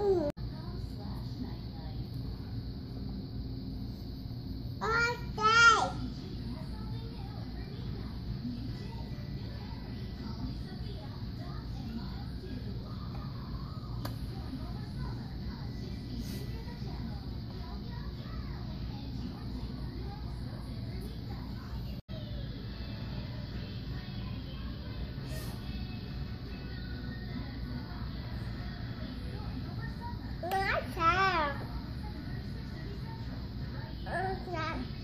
Ooh. Yeah.